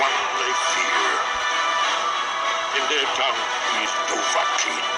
one they fear. In their tongue, is Dovahkiin,